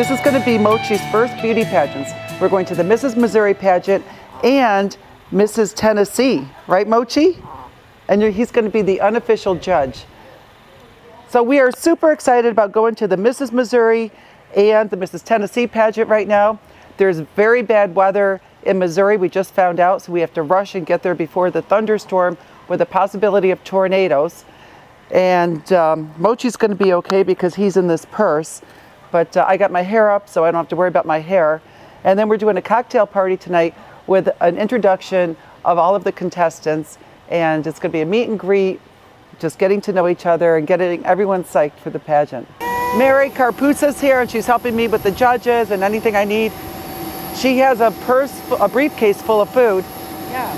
This is going to be Mochi's first beauty pageants. We're going to the Mrs. Missouri pageant and Mrs. Tennessee, right, Mochi? And he's going to be the unofficial judge. So we are super excited about going to the Mrs. Missouri and the Mrs. Tennessee pageant right now. There's very bad weather in Missouri, we just found out, so we have to rush and get there before the thunderstorm with a possibility of tornadoes. And um, Mochi's going to be okay because he's in this purse. But uh, I got my hair up, so I don't have to worry about my hair. And then we're doing a cocktail party tonight with an introduction of all of the contestants. And it's going to be a meet and greet, just getting to know each other and getting everyone psyched for the pageant. Mary Carpusa's here, and she's helping me with the judges and anything I need. She has a purse, a briefcase full of food. Yeah.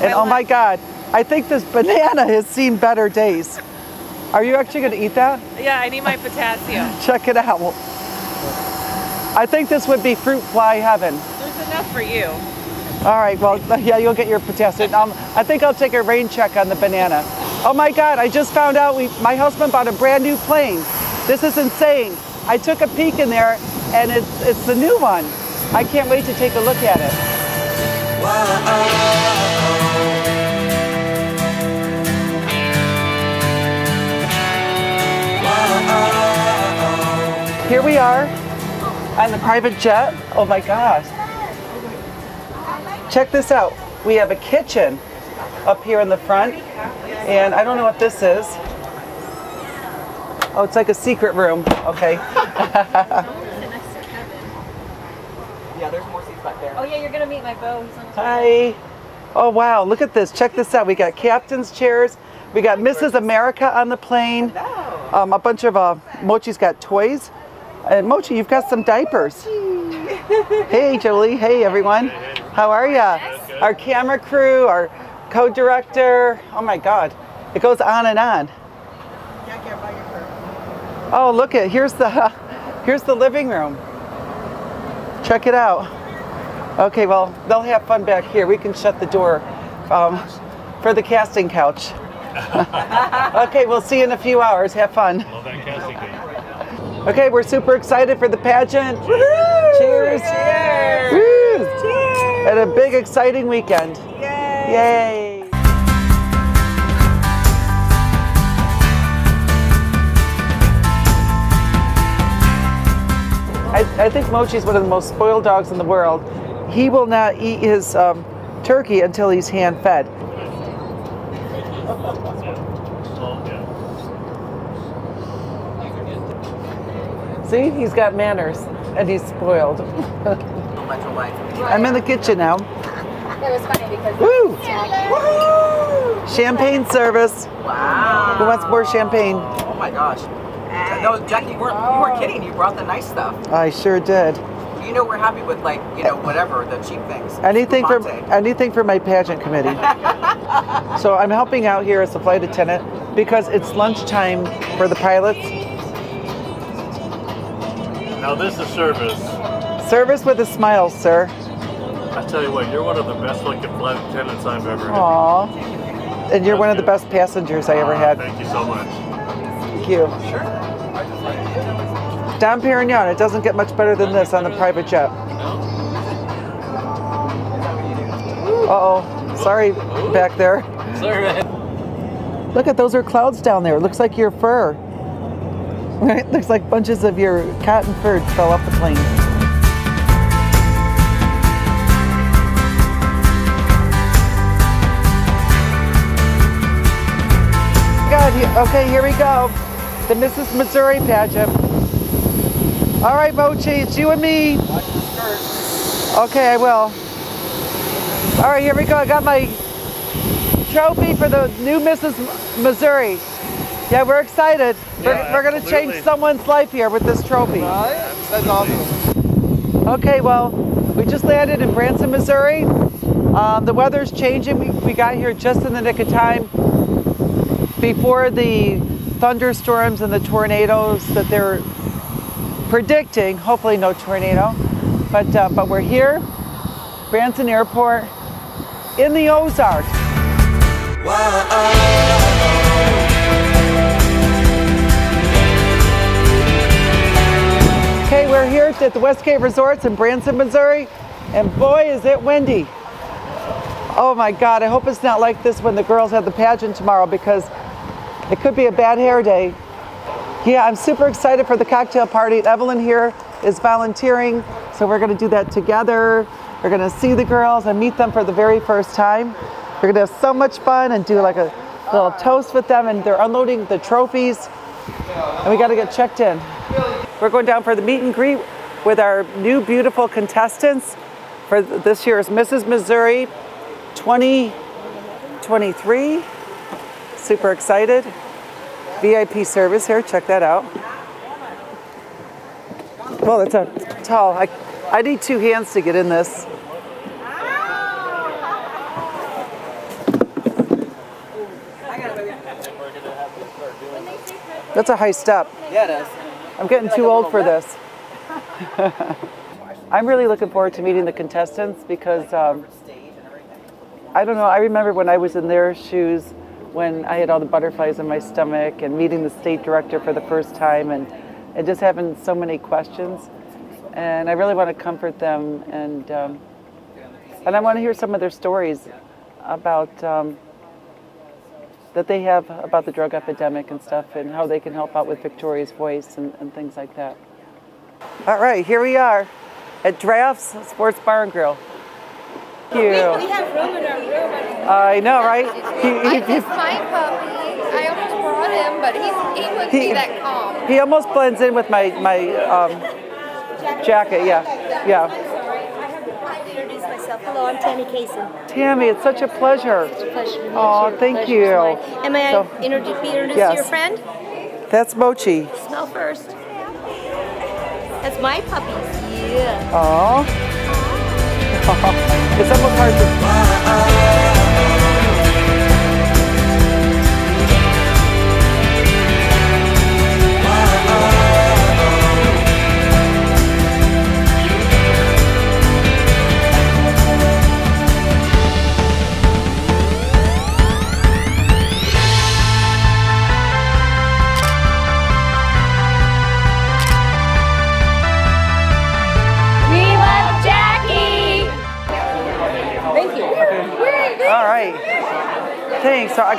And I oh my God, I think this banana has seen better days. Are you actually going to eat that? Yeah, I need my potassium. Check it out. I think this would be fruit fly heaven. There's enough for you. All right, well, yeah, you'll get your potassium. Um, I think I'll take a rain check on the banana. Oh my God, I just found out we, my husband bought a brand new plane. This is insane. I took a peek in there and it's, it's the new one. I can't wait to take a look at it. Here we are on the private jet. Oh my gosh. Check this out. We have a kitchen up here in the front. And I don't know what this is. Oh, it's like a secret room. Okay. yeah, there's more seats back there. Oh yeah, you're gonna meet my beau. Hi. Oh wow, look at this. Check this out. We got captain's chairs. We got Mrs. America on the plane. Um, a bunch of uh, Mochi's got toys. And Mochi, you've got some diapers. hey, Jolie. Hey, everyone. How are ya? Our camera crew, our co-director. Oh my God, it goes on and on. Oh, look at here's the here's the living room. Check it out. Okay, well they'll have fun back here. We can shut the door um, for the casting couch. okay, we'll see you in a few hours. Have fun. Okay, we're super excited for the pageant. Cheers! Cheers! Woo! Cheers! And a big exciting weekend. Yay! Yay! I, I think Mochi's one of the most spoiled dogs in the world. He will not eat his um, turkey until he's hand fed. See, he's got manners and he's spoiled. I'm in the kitchen now. It was funny because Woo! Champagne service. Wow. Who wants more champagne? Oh my gosh. No, Jackie, you weren't, you weren't kidding. You brought the nice stuff. I sure did. You know we're happy with like, you know, whatever, the cheap things. Anything for anything for my pageant committee. so I'm helping out here as a flight attendant because it's lunchtime for the pilots. Now this is service. Service with a smile, sir. I tell you what, you're one of the best looking flight attendants I've ever had. Aw. And you're one of the best passengers I ever Ah, had. Thank you so much. Thank you. Sure. Dom Perignon, it doesn't get much better than this on the private jet. Uh-oh. Sorry back there. Sorry, man. Look at those are clouds down there. It looks like your fur. Right? Looks like bunches of your cotton fur fell off the plane. God, okay, here we go. The Mrs. Missouri pageant. All right, Mochi, it's you and me. Okay, I will. All right, here we go. I got my trophy for the new Mrs. Missouri. Yeah, we're excited. we're we're going to change someone's life here with this trophy. That's awesome. Okay, well, we just landed in Branson, Missouri. Um, the weather's changing. We, we got here just in the nick of time before the thunderstorms and the tornadoes that they're predicting. Hopefully, no tornado. But, uh, but we're here, Branson Airport, in the Ozarks. Okay, we're here at the Westgate Resorts in Branson, Missouri, and boy, is it windy. Oh my God, I hope it's not like this when the girls have the pageant tomorrow because it could be a bad hair day. Yeah, I'm super excited for the cocktail party. Evelyn here is volunteering, so we're gonna do that together. We're gonna see the girls and meet them for the very first time. We're gonna have so much fun and do like a little toast with them, and they're unloading the trophies, and we gotta get checked in. We're going down for the meet and greet with our new beautiful contestants for this year's Mrs. Missouri 2023. Super excited. VIP service here, check that out. Well, it's a tall. I, I need two hands to get in this. That's a high step. Yeah, it is. I'm getting too old for this. I'm really looking forward to meeting the contestants because um, I don't know. I remember when I was in their shoes when I had all the butterflies in my stomach and meeting the state director for the first time and, and just having so many questions. And I really want to comfort them and um, and I want to hear some of their stories about um, that they have about the drug epidemic and stuff and how they can help out with Victoria's Voice and, and things like that. All right, here we are at Drafts Sports Bar and Grill. Thank you. We have room in our room. I know, right? He, I he, miss my puppy. I almost brought him, but he's, he wouldn't He- be that calm. he almost blends in with my my um, jacket. Yeah, yeah. I'll introduce myself. Hello, I'm Tammy Kaysen. Tammy, it's such a pleasure. Pleasure to meet Aw, you. thank Pleasure you. And may So- I introduce, be introduced Yes. to your friend? That's Mochi. Smell first. That's my puppies. Yeah. Oh. it's almost hard to.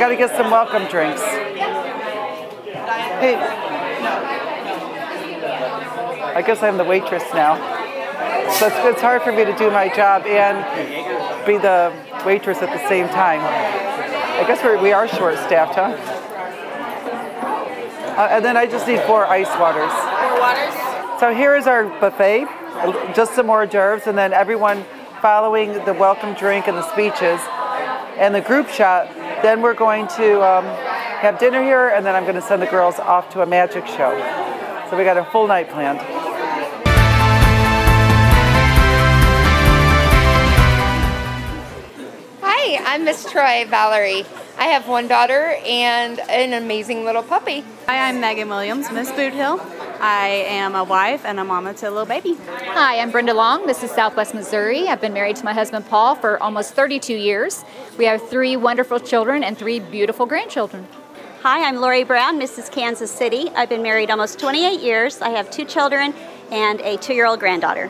Thanks. So I got to get some welcome drinks. Hey. I guess I'm the waitress now. So it's, it's hard for me to do my job and be the waitress at the same time. I guess we're, we are short staffed, huh? Uh, and then I just need four ice waters. Four waters. So here is our buffet, just some hors d'oeuvres, and then everyone following the welcome drink and the speeches and the group shot. Then we're going to um, have dinner here, and then I'm going to send the girls off to a magic show. So we got a full night planned. Hi, I'm Miss Troy Valerie. I have one daughter and an amazing little puppy. Hi, I'm Megan Williams, Miss Bootheel. I am a wife and a mama to a little baby. Hi, I'm Brenda Long. This is Southwest Missouri. I've been married to my husband Paul for almost 32 years. We have three wonderful children and three beautiful grandchildren. Hi, I'm Lori Brown, Mrs. Kansas City. I've been married almost 28 years. I have two children and a two year old granddaughter.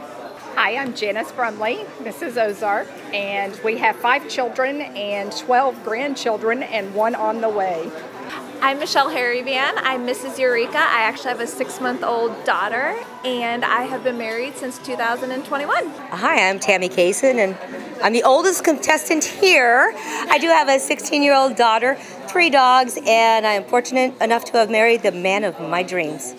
Hi, I'm Janice Brumley, Mrs. Ozark, and we have five children and 12 grandchildren and one on the way. I'm Michelle Harryvan. I'm Mrs. Eureka. I actually have a six month old daughter, and I have been married since 2021. Hi, I'm Tammy Kaysen, and I'm the oldest contestant here. I do have a 16 year old daughter, three dogs, and I am fortunate enough to have married the man of my dreams.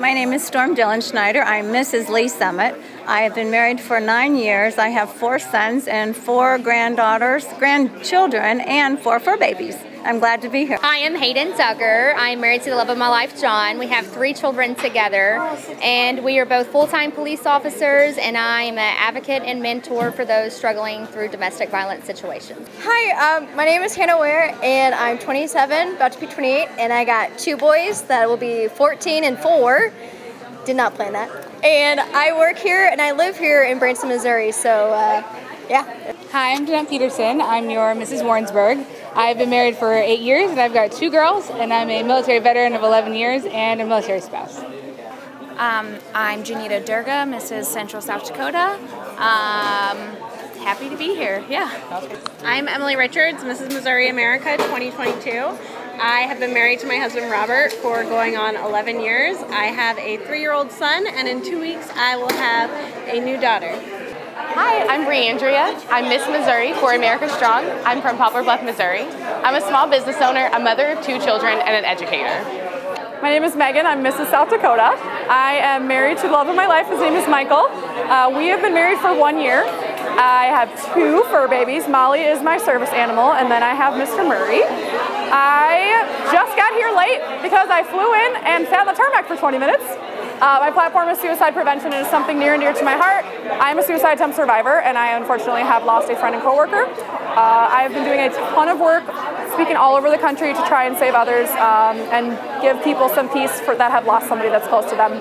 My name is Storm Dillon Schneider. I'm Mrs. Lee Summit. I have been married for nine years. I have four sons and four granddaughters, grandchildren, and four fur babies. I'm glad to be here. Hi, I'm Hayden Duggar. I'm married to the love of my life, John. We have three children together, and we are both full time police officers, and I'm an advocate and mentor for those struggling through domestic violence situations. Hi, um, my name is Hannah Ware, and I'm 27, about to be 28, and I got two boys that will be 14 and 4. Did not plan that. And I work here and I live here in Branson, Missouri, so uh, yeah. Hi, I'm Jeanette Peterson. I'm your Mrs. Warrensburg. I've been married for eight years and I've got two girls, and I'm a military veteran of 11 years and a military spouse. Um, I'm Janita Durga, Mrs. Central South Dakota. Um, happy to be here. Yeah. I'm Emily Richards, Mrs. Missouri America 2022. I have been married to my husband Robert for going on 11 years. I have a three year old son, and in two weeks, I will have a new daughter. Hi, I'm Brie Andrea. I'm Miss Missouri for America Strong. I'm from Poplar Bluff, Missouri. I'm a small business owner, a mother of two children, and an educator. My name is Megan. I'm Mrs. South Dakota. I am married to the love of my life. His name is Michael. Uh, we have been married for one year. I have two fur babies. Molly is my service animal, and then I have Mr. Murray. I just got here late because I flew in and sat on the tarmac for 20 minutes. Uh, my platform is suicide prevention and is something near and dear to my heart. I am a suicide attempt survivor, and I unfortunately have lost a friend and coworker. Uh, I have been doing a ton of work speaking all over the country to try and save others um, and give people some peace for, that have lost somebody that's close to them.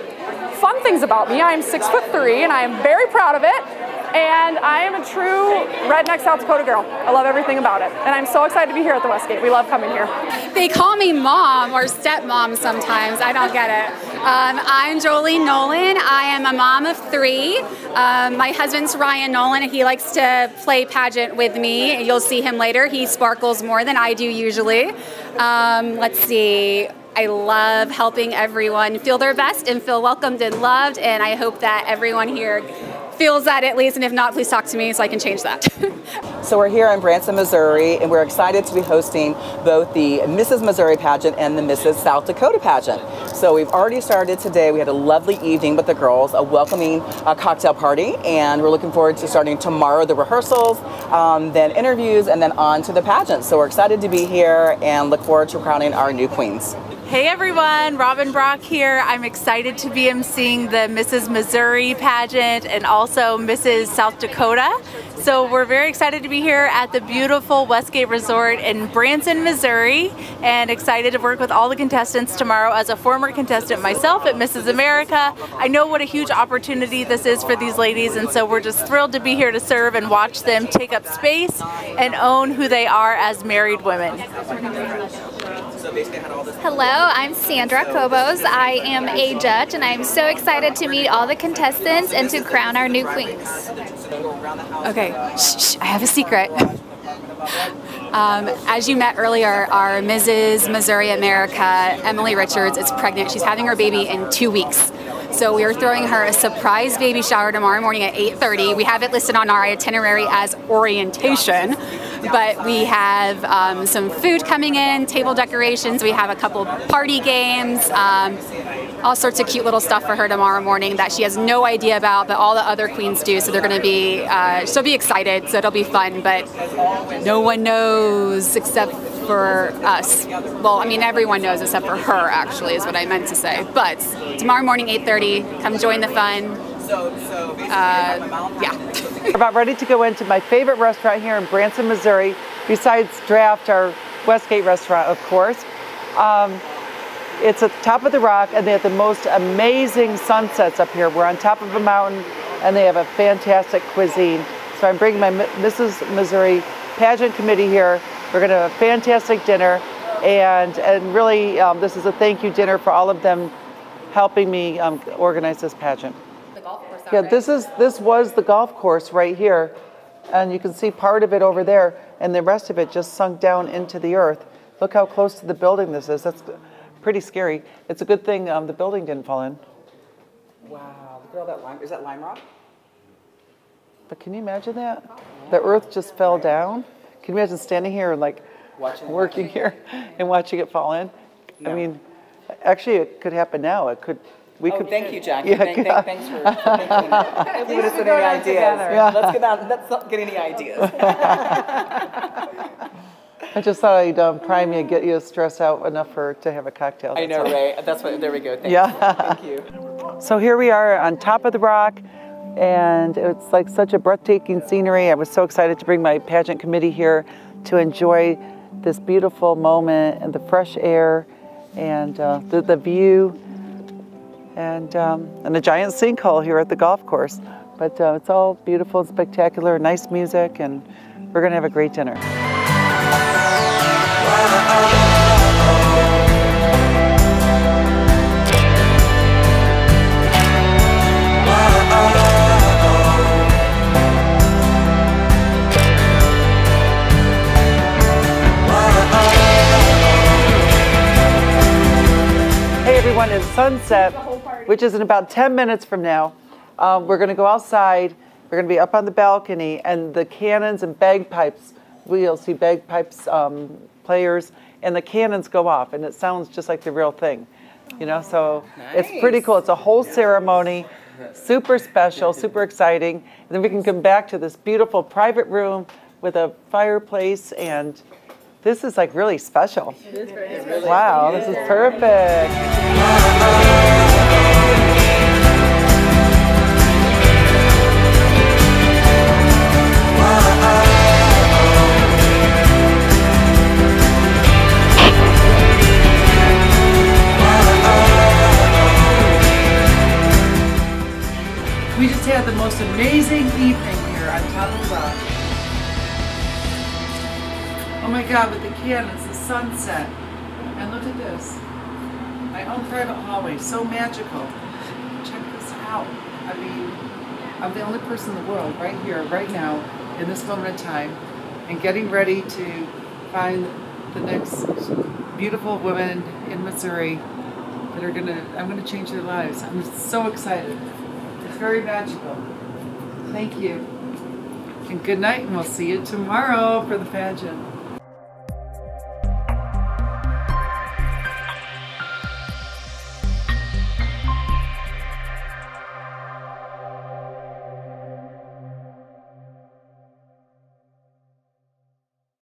Fun things about me, I am six foot three and I am very proud of it. And I am a true redneck South Dakota girl. I love everything about it. And I'm so excited to be here at the Westgate. We love coming here. They call me mom or stepmom sometimes. I don't get it. Um, I'm Jolie Nolan. I am a mom of three. Um, my husband's Ryan Nolan. And he likes to play pageant with me. You'll see him later. He sparkles more than I do usually. Um, let's see. I love helping everyone feel their best and feel welcomed and loved. And I hope that everyone here feels that at least, and if not, please talk to me so I can change that. so we're here in Branson, Missouri, and we're excited to be hosting both the Mrs. Missouri pageant and the Mrs. South Dakota pageant. So we've already started today. We had a lovely evening with the girls, a welcoming uh, cocktail party, and we're looking forward to starting tomorrow the rehearsals, um, then interviews, and then on to the pageant. So we're excited to be here and look forward to crowning our new queens. Hey everyone, Robin Brock here. I'm excited to be emceeing the Mrs. Missouri pageant and also Mrs. South Dakota. So we're very excited to be here at the beautiful Westgate Resort in Branson, Missouri and excited to work with all the contestants tomorrow as a former contestant myself at Mrs. America. I know what a huge opportunity this is for these ladies and so we're just thrilled to be here to serve and watch them take up space and own who they are as married women. Hello, I'm Sandra Cobos. I am a judge and I'm so excited to meet all the contestants and to crown our new queens. Okay, shh, shh, I have a secret. Um, as you met earlier, our Mrs. Missouri America, Emily Richards, is pregnant. She's having her baby in two weeks. So we are throwing her a surprise baby shower tomorrow morning at 8.30. We have it listed on our itinerary as orientation, but we have um, some food coming in, table decorations, we have a couple party games, um, all sorts of cute little stuff for her tomorrow morning that she has no idea about, but all the other queens do, so they're gonna be, uh, she'll be excited, so it'll be fun, but no one knows except for us. Well, I mean, everyone knows except for her, actually, is what I meant to say. But tomorrow morning, 8.30, come join the fun. Uh, yeah. We're about ready to go into my favorite restaurant here in Branson, Missouri, besides Draft, our Westgate restaurant, of course. Um, it's at the top of the rock, and they have the most amazing sunsets up here. We're on top of a mountain, and they have a fantastic cuisine. So I'm bringing my Mrs. Missouri pageant committee here we're going to have a fantastic dinner, and and really, um, this is a thank you dinner for all of them helping me um, organize this pageant. Yeah, this is this was the golf course right here, and you can see part of it over there, and the rest of it just sunk down into the earth. Look how close to the building this is. That's pretty scary. It's a good thing um, the building didn't fall in. Wow, look at all that lime. Is that lime rock? But can you imagine that? The earth just fell down. Can you imagine standing here and like watching working here and watching it fall in? I mean, actually, it could happen now. It could. We oh, could. Thank you, Jackie. Yeah, thank, thank, thanks for, for thinking. Giving us any ideas. Yeah. Let's get out. Let's not get any ideas. I just thought I'd um, prime you and get you stressed out enough for to have a cocktail. That's I know, all. right? That's what. There we go. Thank yeah. You. Thank you. So here we are on top of the rock and it's like such a breathtaking scenery. I was so excited to bring my pageant committee here to enjoy this beautiful moment and the fresh air and uh, the, the view and, um, and a giant sinkhole here at the golf course. But uh, it's all beautiful and spectacular, nice music, and we're going to have a great dinner. Hey everyone, it's sunset which is in about 10 minutes from now. Um, we're going to go outside. We're going to be up on the balcony, and the cannons and bagpipes. We'll see bagpipes um, players, and the cannons go off, and it sounds just like the real thing. You know, so it's pretty cool. It's a whole ceremony, super special, super exciting. And then we can come back to this beautiful private room with a fireplace, and this is like really special. Wow, this is perfect. Cannons, the sunset. And look at this. My own private hallway, so magical. Check this out. I mean, I'm the only person in the world right here, right now, in this moment in time, and getting ready to find the next beautiful women in Missouri that are gonna, I'm gonna change their lives. I'm so excited. It's very magical. Thank you. And good night, and we'll see you tomorrow for the pageant.